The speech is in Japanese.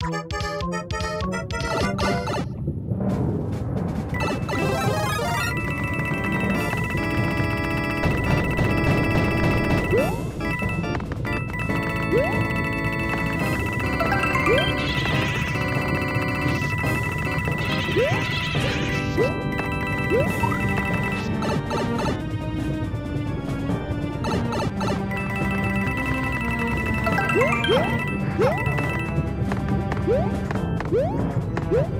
Woo! Woo!